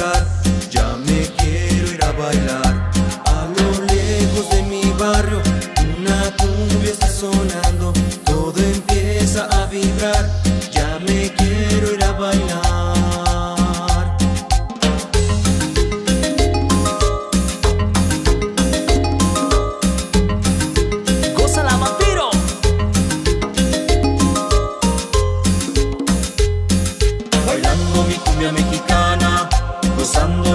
atrás.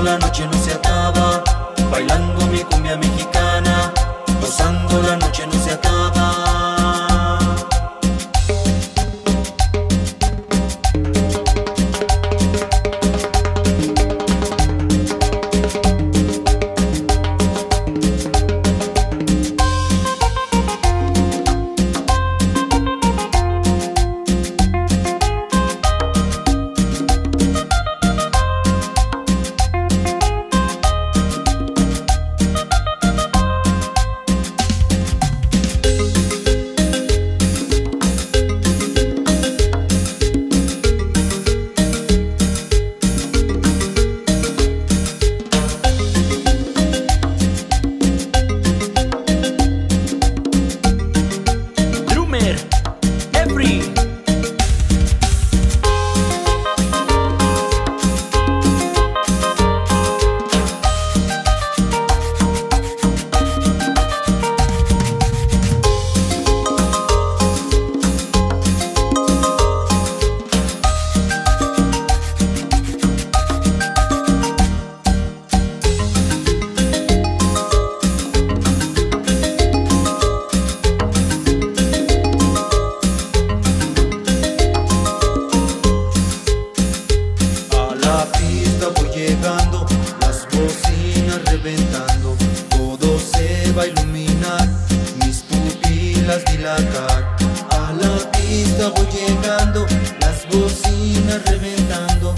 la noche no se acaba, bailando mi cumbia mexicana, gozando la noche no se acaba. reventando, todo se va a iluminar, mis pupilas dilatar. A la pista voy llegando, las bocinas reventando.